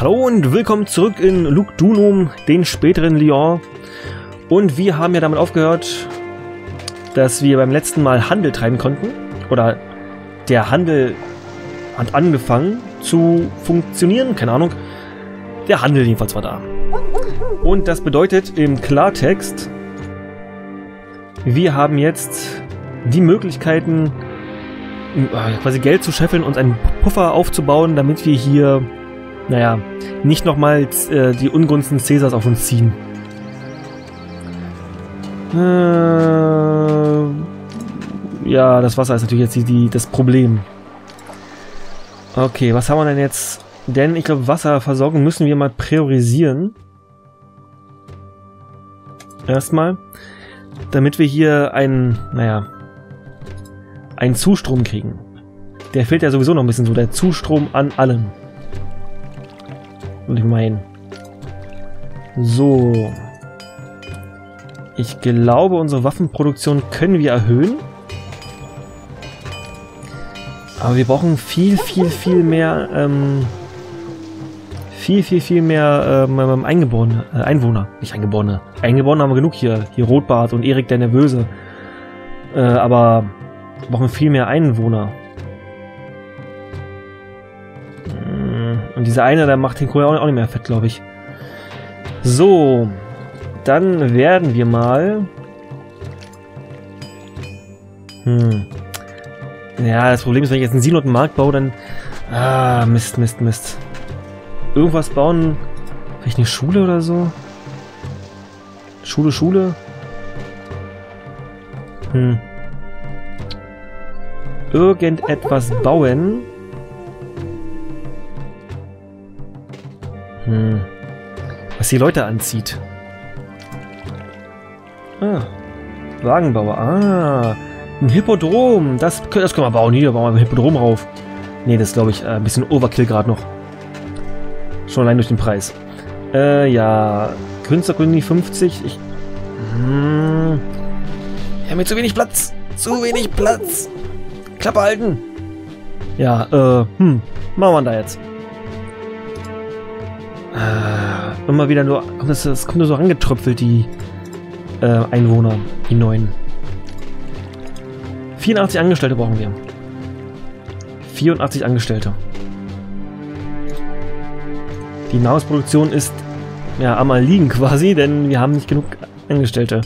Hallo und willkommen zurück in Luke Dunum, den späteren Lyon. Und wir haben ja damit aufgehört, dass wir beim letzten Mal Handel treiben konnten. Oder der Handel hat angefangen zu funktionieren, keine Ahnung. Der Handel jedenfalls war da. Und das bedeutet im Klartext, wir haben jetzt die Möglichkeiten, äh, quasi Geld zu scheffeln und einen Puffer aufzubauen, damit wir hier, naja, nicht nochmals äh, die Ungunsten Cäsars auf uns ziehen. Äh, ja, das Wasser ist natürlich jetzt die, die, das Problem. Okay, was haben wir denn jetzt? Denn ich glaube, Wasserversorgung müssen wir mal priorisieren. Erstmal. Damit wir hier einen, naja, einen Zustrom kriegen. Der fehlt ja sowieso noch ein bisschen so, der Zustrom an allem. Und ich meine. So. Ich glaube, unsere Waffenproduktion können wir erhöhen. Aber wir brauchen viel, viel, viel mehr, ähm, viel, viel, viel mehr ähm, Eingeborene, äh, Einwohner. Nicht Eingeborene. Eingeborene haben wir genug hier. Hier Rotbart und Erik der Nervöse. Äh, aber wir brauchen viel mehr Einwohner. Und dieser eine, der macht den Kohl auch nicht mehr fett, glaube ich. So. Dann werden wir mal... Hm. Ja, das Problem ist, wenn ich jetzt einen Silo und einen Markt baue, dann... Ah, Mist, Mist, Mist. Irgendwas bauen... Vielleicht eine Schule oder so? Schule, Schule? Hm irgendetwas bauen. Hm. Was die Leute anzieht. Ah. Wagenbauer. Ah. Ein Hippodrom. Das, das können wir bauen. Hier bauen wir ein Hippodrom rauf. Nee, das glaube ich, äh, ein bisschen Overkill gerade noch. Schon allein durch den Preis. Äh, ja. Künstlerkolonie 50. Ich. Hm. Wir haben hier zu wenig Platz. Zu wenig Platz. Klappe halten! Ja, äh, hm, machen wir da jetzt. Äh, immer wieder nur, das kommt nur so angetröpfelt, die äh, Einwohner, die neuen. 84 Angestellte brauchen wir. 84 Angestellte. Die Nahrungsproduktion ist ja am liegen quasi, denn wir haben nicht genug Angestellte.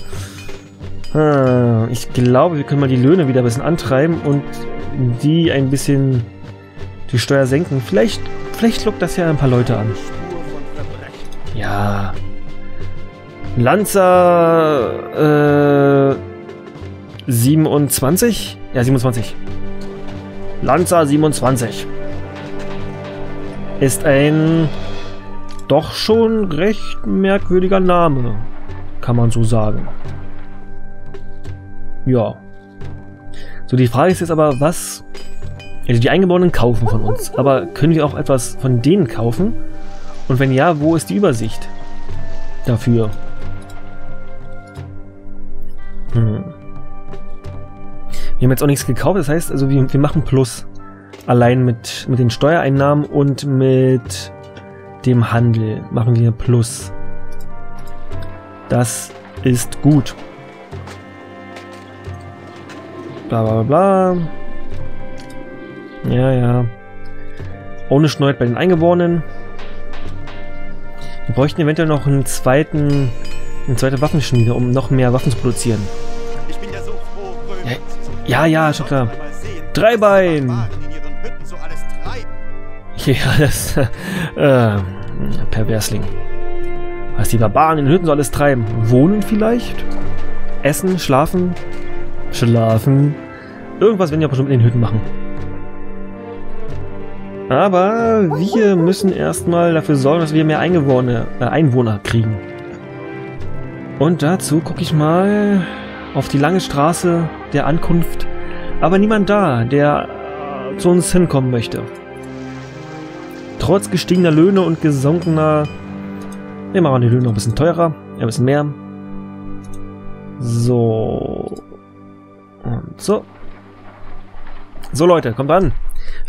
Ah, ich glaube, wir können mal die Löhne wieder ein bisschen antreiben und die ein bisschen die Steuer senken. Vielleicht, vielleicht lockt das ja ein paar Leute an. Ja. Lanza äh, 27? Ja, 27. Lanza 27 ist ein doch schon recht merkwürdiger Name, kann man so sagen. Ja. So, die Frage ist jetzt aber, was... Also die Eingeborenen kaufen von uns, aber können wir auch etwas von denen kaufen? Und wenn ja, wo ist die Übersicht dafür? Hm. Wir haben jetzt auch nichts gekauft, das heißt, also wir, wir machen Plus. Allein mit, mit den Steuereinnahmen und mit dem Handel machen wir Plus. Das ist gut. Bla bla bla. Ja, ja. Ohne Schneid bei den Eingeborenen. Wir bräuchten eventuell noch einen zweiten, eine zweite Waffenschmiede, um noch mehr Waffen zu produzieren. Ich bin ja so froh, ja, ja, ja, schon klar. Dreibein! Ja, das, äh, Perversling. Was die Barbaren in den Hütten so alles treiben. Wohnen vielleicht? Essen, schlafen? Schlafen. Irgendwas werden wir bestimmt in den Hütten machen. Aber wir müssen erstmal dafür sorgen, dass wir mehr Eingewohner, äh, Einwohner kriegen. Und dazu gucke ich mal auf die lange Straße der Ankunft. Aber niemand da, der äh, zu uns hinkommen möchte. Trotz gestiegener Löhne und gesunkener... Wir machen die Löhne noch ein bisschen teurer, ein bisschen mehr. So. Und so. So Leute, kommt an.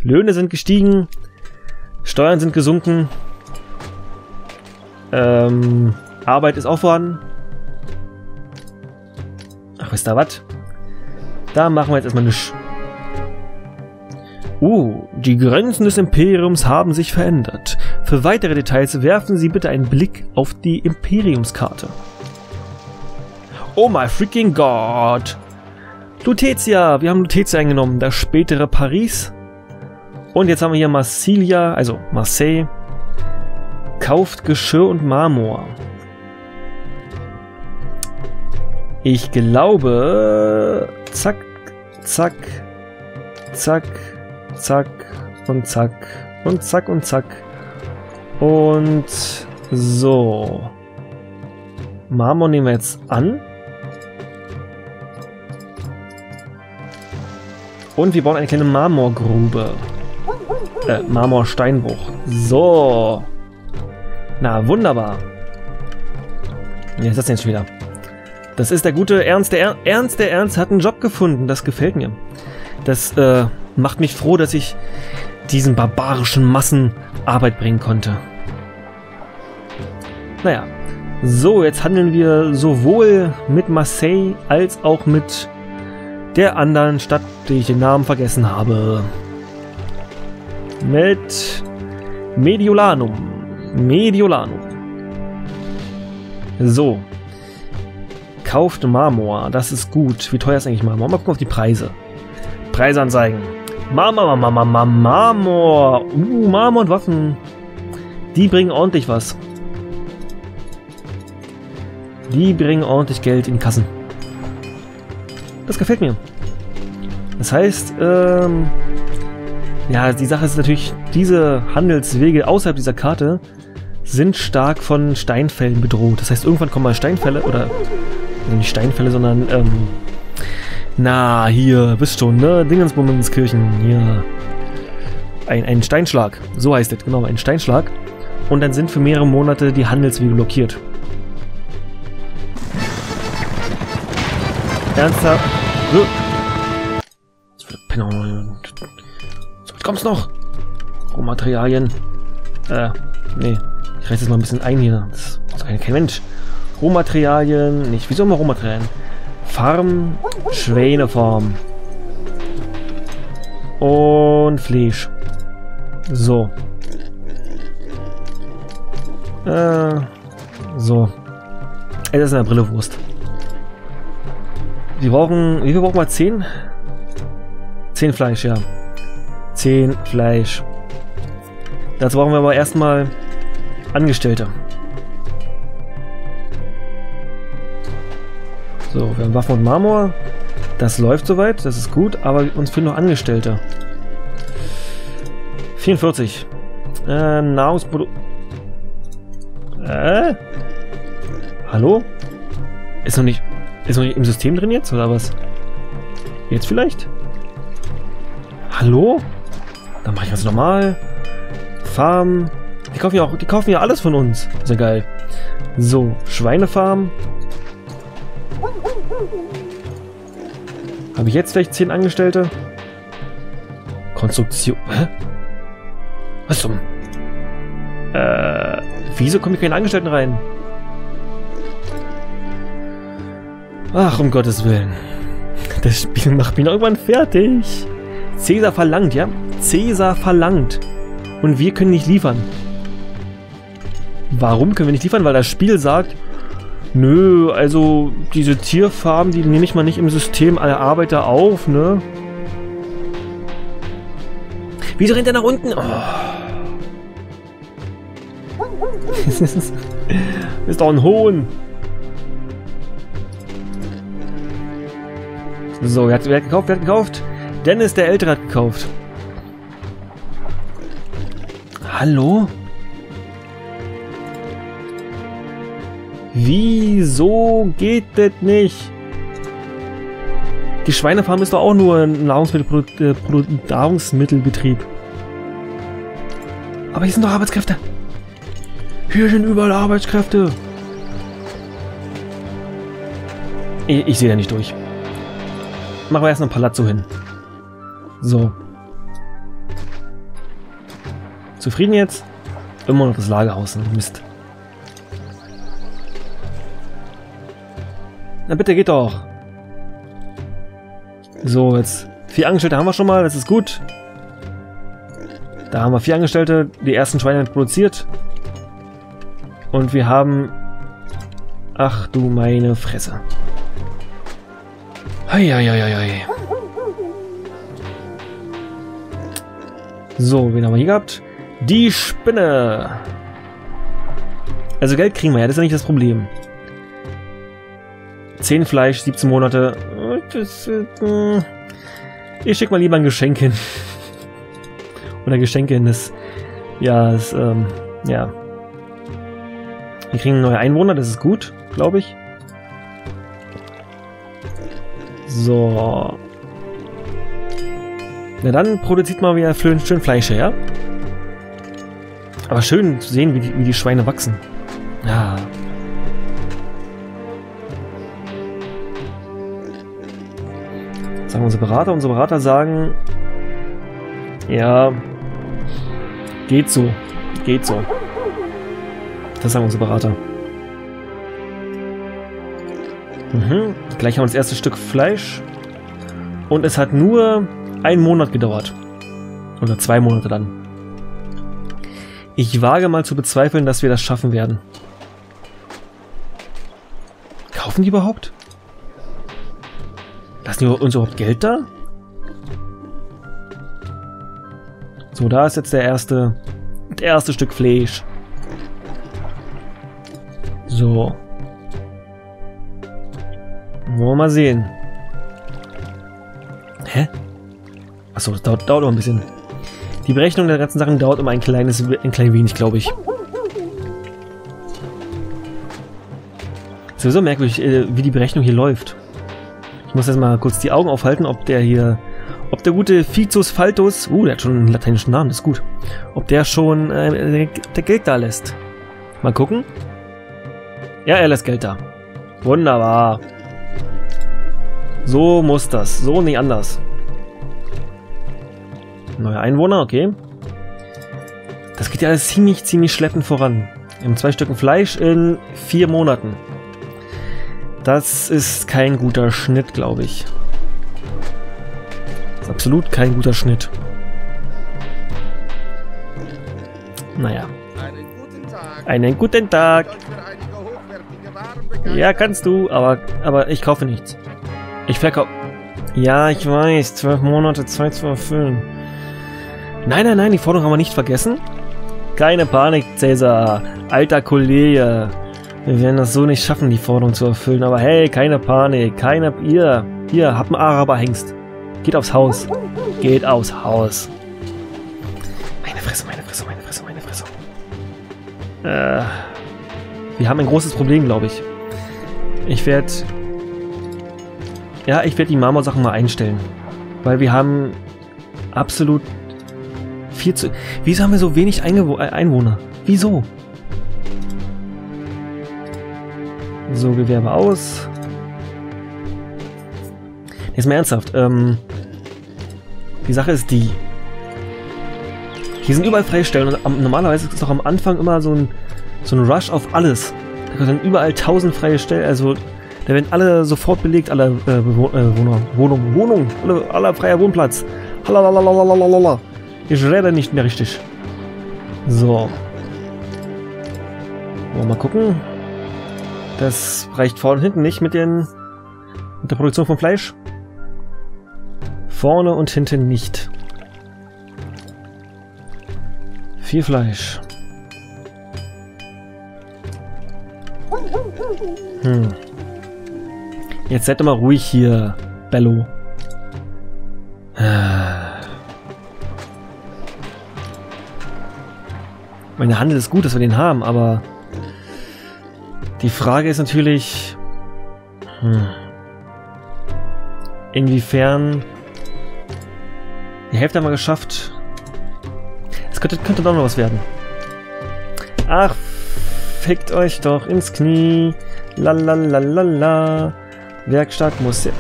Löhne sind gestiegen. Steuern sind gesunken. Ähm, Arbeit ist auch vorhanden. Ach, wisst ihr was? Da machen wir jetzt erstmal nichts. Uh, die Grenzen des Imperiums haben sich verändert. Für weitere Details werfen Sie bitte einen Blick auf die Imperiumskarte. Oh my freaking God! Lutetia, wir haben Lutetia eingenommen, das spätere Paris. Und jetzt haben wir hier Marsilia, also Marseille. Kauft Geschirr und Marmor. Ich glaube, zack, zack, zack, zack und zack und zack und zack. Und so. Marmor nehmen wir jetzt an. Und wir bauen eine kleine Marmorgrube. Äh, Marmorsteinbruch. So. Na, wunderbar. Wie ist das denn jetzt wieder? Das ist der gute Ernst. Der er Ernst, der Ernst hat einen Job gefunden. Das gefällt mir. Das äh, macht mich froh, dass ich diesen barbarischen Massen Arbeit bringen konnte. Naja. So, jetzt handeln wir sowohl mit Marseille als auch mit der anderen Stadt, die ich den Namen vergessen habe. Mit Mediolanum. Mediolanum. So. Kauft Marmor. Das ist gut. Wie teuer ist eigentlich Marmor? Mal gucken auf die Preise. Preise anzeigen. Marmor, Marmor, Marmor, Marmor. Uh, Marmor und Waffen. Die bringen ordentlich was. Die bringen ordentlich Geld in die Kassen. Das gefällt mir. Das heißt, ähm, ja, die Sache ist natürlich, diese Handelswege außerhalb dieser Karte sind stark von Steinfällen bedroht. Das heißt, irgendwann kommen mal Steinfälle oder nicht Steinfälle, sondern ähm, na, hier, wisst schon, ne? Dingensbummenskirchen, hier. Ein, ein Steinschlag, so heißt es, genau, ein Steinschlag. Und dann sind für mehrere Monate die Handelswege blockiert. Ernsthaft? So, kommt's noch. Rohmaterialien. Äh, nee. Ich reiß das mal ein bisschen ein hier. Das ist kein, Mensch. Rohmaterialien, nicht. Wieso immer Rohmaterialien? Farm, Schweinefarm. Und Fleisch. So. Äh, so. Es ist eine Brillewurst. Wir brauchen, wie viel brauchen wir? 10? 10 Fleisch, ja. 10 Fleisch. Dazu brauchen wir aber erstmal Angestellte. So, wir haben Waffen und Marmor. Das läuft soweit, das ist gut, aber uns fehlen noch Angestellte. 44. Äh, Nahrungsprodukt. Äh? Hallo? Ist noch nicht. Ist noch nicht im System drin jetzt, oder was? Jetzt vielleicht? Hallo? Dann mache ich ganz normal. Farm. Die kaufen ja auch, die kaufen ja alles von uns. Ist ja geil. So, Schweinefarm. Habe ich jetzt vielleicht 10 Angestellte? Konstruktion. Hä? Was zum? Äh, wieso komme ich keine Angestellten rein? Ach, um Gottes Willen. Das Spiel macht mich noch irgendwann fertig. Cäsar verlangt, ja? Cäsar verlangt. Und wir können nicht liefern. Warum können wir nicht liefern? Weil das Spiel sagt, nö, also diese Tierfarben, die nehme ich mal nicht im System aller Arbeiter auf, ne? Wieso rennt er nach unten? Oh. ist doch ein Hohn. So, wer hat, wer hat gekauft? Wer hat gekauft? Dennis, der Ältere, hat gekauft. Hallo? Wieso geht das nicht? Die Schweinefarm ist doch auch nur ein äh, Nahrungsmittelbetrieb. Aber hier sind doch Arbeitskräfte. Hier sind überall Arbeitskräfte. Ich, ich sehe da nicht durch. Machen wir erst noch Palazzo hin. So. Zufrieden jetzt? Immer noch das Lagerhaus, ne? Mist. Na bitte, geht doch. So, jetzt vier Angestellte haben wir schon mal, das ist gut. Da haben wir vier Angestellte, die ersten Schweine produziert. Und wir haben... Ach du meine Fresse. Hei. So, wen haben wir hier gehabt? Die Spinne. Also Geld kriegen wir ja, das ist ja nicht das Problem. 10 Fleisch, 17 Monate. Äh, ich schicke mal lieber ein Geschenk hin. Oder Geschenke in das... Ja, das, ähm, ja. Wir kriegen neue Einwohner, das ist gut, glaube ich. So. Na dann produziert mal wieder schön Fleisch her. Ja? Aber schön zu sehen, wie die, wie die Schweine wachsen. Ja. Sagen unsere Berater. Unsere Berater sagen, ja, geht so. Geht so. Das sagen unsere Berater. Mhm. Gleich haben wir das erste Stück Fleisch. Und es hat nur einen Monat gedauert. Oder zwei Monate dann. Ich wage mal zu bezweifeln, dass wir das schaffen werden. Kaufen die überhaupt? Lassen die uns überhaupt Geld da? So, da ist jetzt der erste, das erste Stück Fleisch. So. Wollen wir mal sehen. Hä? Achso, das dauert, dauert noch ein bisschen. Die Berechnung der ganzen Sachen dauert immer ein kleines, ein klein wenig, glaube ich. Sowieso merkwürdig, äh, wie die Berechnung hier läuft. Ich muss jetzt mal kurz die Augen aufhalten, ob der hier, ob der gute Ficus Faltus, uh, der hat schon einen lateinischen Namen, das ist gut, ob der schon äh, der Geld da lässt. Mal gucken. Ja, er lässt Geld da. Wunderbar. So muss das, so nicht anders. Neue Einwohner, okay. Das geht ja alles ziemlich, ziemlich schleppend voran. Haben zwei Stücken Fleisch in vier Monaten. Das ist kein guter Schnitt, glaube ich. Das ist absolut kein guter Schnitt. Naja. Einen guten Tag. Einen guten Tag. Ja, kannst du, aber, aber ich kaufe nichts. Ich verkaufe... Ja, ich weiß. Zwölf Monate Zeit zu erfüllen. Nein, nein, nein, die Forderung haben wir nicht vergessen. Keine Panik, Cäsar. Alter Kollege. Wir werden das so nicht schaffen, die Forderung zu erfüllen. Aber hey, keine Panik. Keine... Ihr. Hier, habt einen Araberhengst. Geht aufs Haus. Geht aufs Haus. Meine Fresse, meine Fresse, meine Fresse, meine Fresse. Äh, wir haben ein großes Problem, glaube ich. Ich werde... Ja, ich werde die Marmorsachen mal einstellen. Weil wir haben absolut viel zu... Wieso haben wir so wenig Eingewo äh, Einwohner? Wieso? So, Gewerbe aus. Jetzt mal ernsthaft. Ähm, die Sache ist die. Hier sind überall Freistellen und normalerweise ist es doch am Anfang immer so ein, so ein Rush auf alles. Da sind überall tausend freie Stellen, also da werden alle sofort belegt, alle äh, äh, Wohnungen, Wohnungen, Wohnung, aller, aller freier Wohnplatz. Halalalalala. Ich rede nicht mehr richtig. So. Wollen wir mal gucken. Das reicht vorne und hinten nicht mit, den, mit der Produktion von Fleisch. Vorne und hinten nicht. Viel Fleisch. Hm. Jetzt seid doch mal ruhig hier, Bello. Meine Handel ist gut, dass wir den haben, aber die Frage ist natürlich, hm, inwiefern die Hälfte haben wir geschafft. Es könnte, könnte doch noch was werden. Ach, fickt euch doch ins Knie. Lalalala. Werkstatt muss ja...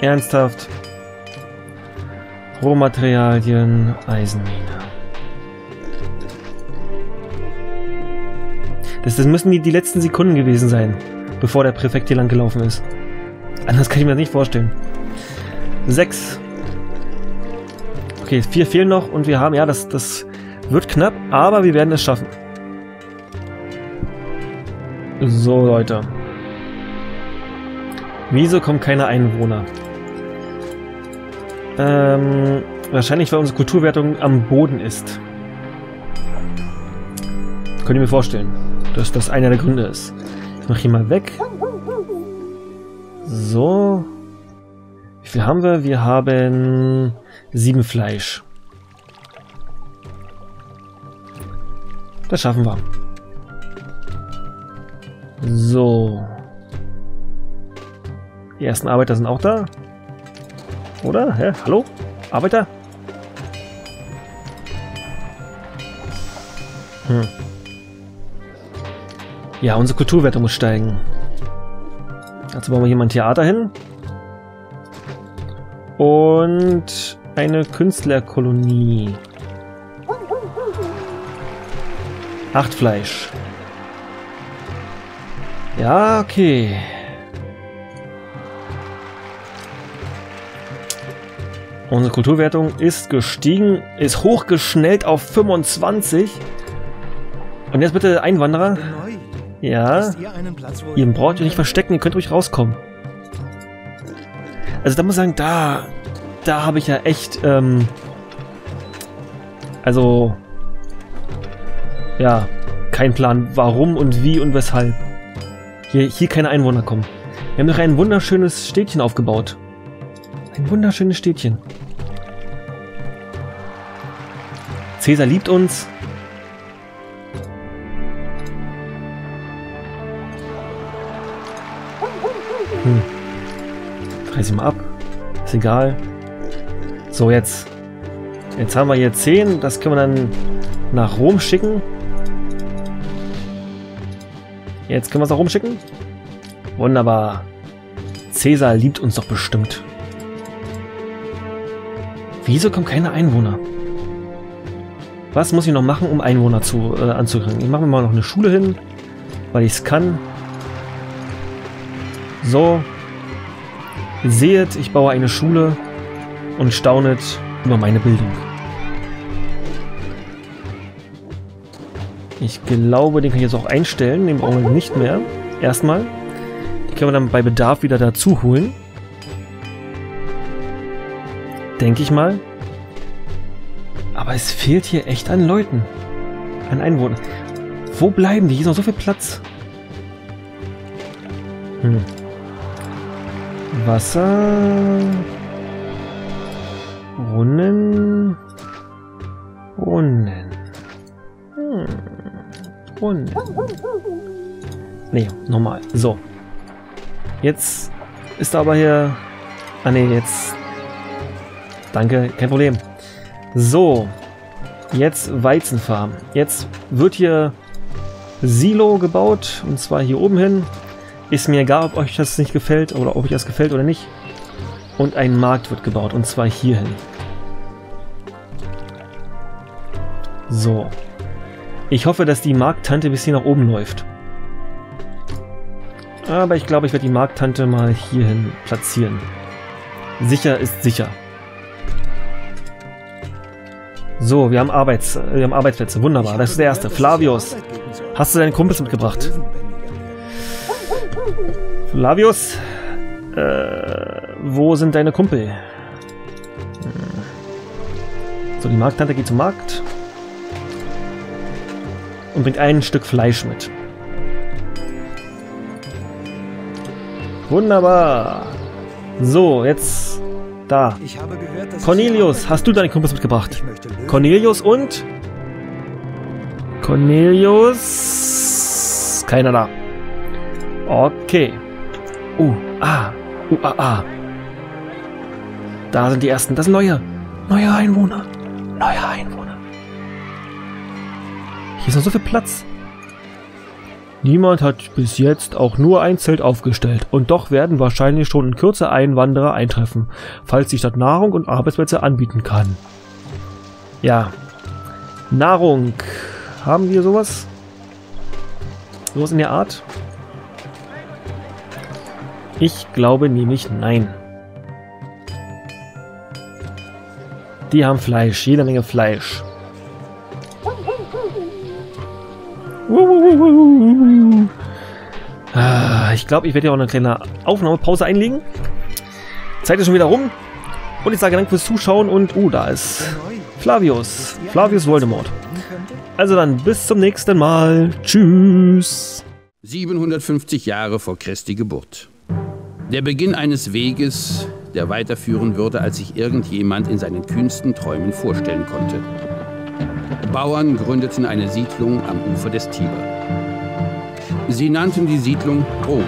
Ernsthaft. Rohmaterialien, Eisenmine. Das, das müssen die, die letzten Sekunden gewesen sein, bevor der Präfekt hier lang gelaufen ist. Anders kann ich mir das nicht vorstellen. Sechs. Okay, vier fehlen noch und wir haben, ja, das, das wird knapp, aber wir werden es schaffen. So, Leute. Wieso kommen keine Einwohner? Ähm, wahrscheinlich, weil unsere Kulturwertung am Boden ist. Könnt ihr mir vorstellen, dass das einer der Gründe ist. Ich mache hier mal weg. So. Wie viel haben wir? Wir haben sieben Fleisch. Das schaffen wir. So. Die ersten Arbeiter sind auch da. Oder? Hä? Hallo? Arbeiter? Hm. Ja, unsere Kulturwerte muss steigen. Also bauen wir hier mal ein Theater hin. Und eine Künstlerkolonie. Acht Fleisch. Ja, okay. Unsere Kulturwertung ist gestiegen, ist hochgeschnellt auf 25. Und jetzt bitte Einwanderer. Ja. Ihr braucht euch nicht verstecken, ihr könnt ruhig rauskommen. Also da muss ich sagen, da, da habe ich ja echt, ähm, also, ja, kein Plan, warum und wie und weshalb. Hier, hier keine Einwohner kommen. Wir haben doch ein wunderschönes Städtchen aufgebaut. Ein wunderschönes Städtchen. Cäsar liebt uns. Hm. Dreh sie mal ab. Ist egal. So, jetzt. Jetzt haben wir hier 10. Das können wir dann nach Rom schicken. Jetzt können wir es nach Rom schicken. Wunderbar. Cäsar liebt uns doch bestimmt. Wieso kommen keine Einwohner? Was muss ich noch machen, um Einwohner zu, äh, anzukriegen? Ich mache mir mal noch eine Schule hin, weil ich es kann. So. Seht, ich baue eine Schule und staunet über meine Bildung. Ich glaube, den kann ich jetzt auch einstellen. Den brauchen wir nicht mehr. Erstmal. Die können wir dann bei Bedarf wieder dazu holen. Denke ich mal. Aber es fehlt hier echt an Leuten. An Einwohnern. Wo bleiben die? Hier ist noch so viel Platz. Hm. Wasser. Brunnen. Brunnen. Hm. Brunnen. Nee, normal. So. Jetzt ist aber hier... Ah ne, jetzt... Danke, kein Problem. So. Jetzt Weizenfarm. Jetzt wird hier Silo gebaut. Und zwar hier oben hin. Ist mir egal, ob euch das nicht gefällt oder ob euch das gefällt oder nicht. Und ein Markt wird gebaut. Und zwar hier hin. So. Ich hoffe, dass die Markttante bis hier nach oben läuft. Aber ich glaube, ich werde die Markttante mal hierhin platzieren. Sicher ist sicher. So, wir haben, Arbeits, wir haben Arbeitsplätze. Wunderbar. Das ist der erste. Flavius, hast du deine Kumpels mitgebracht? Flavius, äh, wo sind deine Kumpel? Hm. So, die Markttante geht zum Markt und bringt ein Stück Fleisch mit. Wunderbar. So, jetzt da. Gehört, Cornelius, hast du deine Kumpels mitgebracht? Cornelius und? Cornelius. Keiner da. Okay. Uh, ah. Uh, ah, ah. Da sind die ersten. Das sind neue. Neue Einwohner. Neue Einwohner. Hier ist noch so viel Platz. Niemand hat bis jetzt auch nur ein Zelt aufgestellt und doch werden wahrscheinlich schon in Kürze Einwanderer eintreffen, falls die Stadt Nahrung und Arbeitsplätze anbieten kann. Ja. Nahrung. Haben wir sowas? Sowas in der Art? Ich glaube nämlich nein. Die haben Fleisch, jede Menge Fleisch. Ich glaube, ich werde ja auch eine kleine Aufnahmepause einlegen. Zeit ist schon wieder rum. Und ich sage Dank fürs Zuschauen und, uh, da ist Flavius. Flavius Voldemort. Also dann, bis zum nächsten Mal. Tschüss. 750 Jahre vor Christi Geburt. Der Beginn eines Weges, der weiterführen würde, als sich irgendjemand in seinen kühnsten Träumen vorstellen konnte. Bauern gründeten eine Siedlung am Ufer des Tiber. Sie nannten die Siedlung Rom.